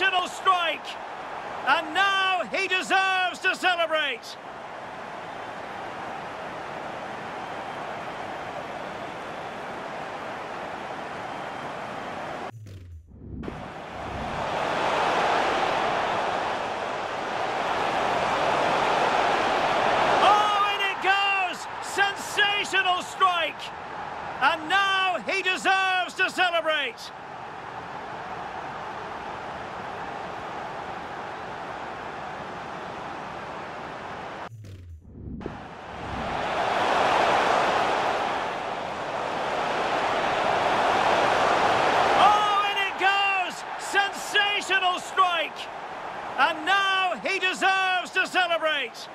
Oh, sensational strike. And now he deserves to celebrate. sensational strike. And now he deserves to celebrate. Strike! And now he deserves to celebrate.